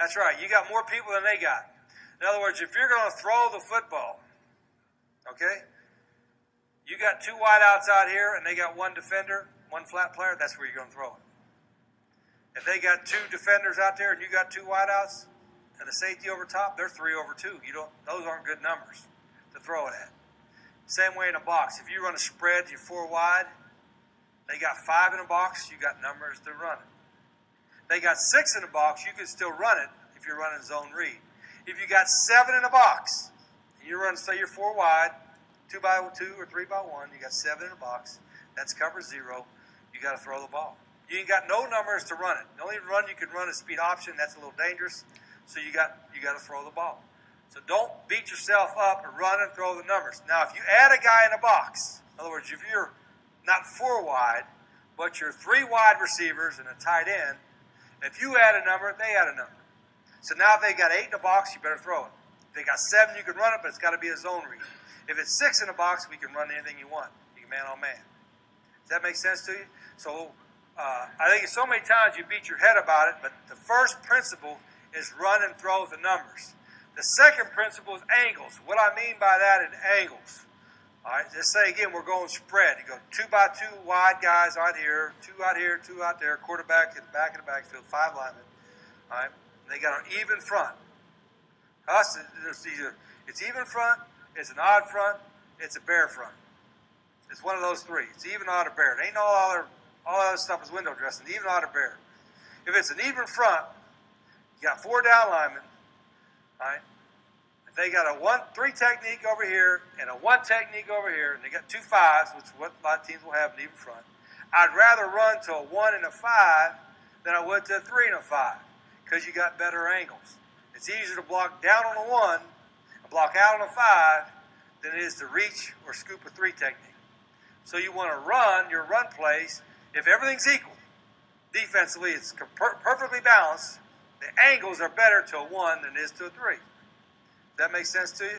That's right. You got more people than they got. In other words, if you're going to throw the football, okay, you got two wideouts out here and they got one defender, one flat player, that's where you're going to throw it. If they got two defenders out there and you got two wideouts and a safety over top, they're three over two. You don't; those aren't good numbers to throw it at. Same way in a box. If you run a spread, you're four wide. They got five in a box, you got numbers to run it. They got six in a box, you can still run it if you're running zone read. If you got seven in a box, and you run, say you're four wide, two by two or three by one, you got seven in a box, that's cover zero, you got to throw the ball. You ain't got no numbers to run it. The only run you can run is speed option, that's a little dangerous, so you got you got to throw the ball. So don't beat yourself up and run and throw the numbers. Now, if you add a guy in a box, in other words, if you're not four wide, but you're three wide receivers and a tight end, if you add a number, they add a number. So now if they got eight in a box, you better throw it. If they got seven, you can run it, but it's got to be a zone read. If it's six in a box, we can run anything you want. You can man on man. Does that make sense to you? So uh, I think so many times you beat your head about it, but the first principle is run and throw the numbers. The second principle is angles. What I mean by that is angles. All right, just say again, we're going spread. You go two by two wide guys out here, two out here, two out there, quarterback in the back of the backfield, five linemen. All right, they got an even front. Us, it's either it's even front, it's an odd front, it's a bear front. It's one of those three. It's even, odd, or bear. It ain't all other all other stuff is window dressing. Even, odd, or bear. If it's an even front, you got four down linemen. All right, they got a one three technique over here and a one technique over here, and they got two fives, which what a lot of teams will have in even front, I'd rather run to a one and a five than I would to a three and a five because you got better angles. It's easier to block down on a one and block out on a five than it is to reach or scoop a three technique. So you want to run your run plays if everything's equal. Defensively, it's per- perfectly balanced. The angles are better to a one than it is to a three. That make sense to you?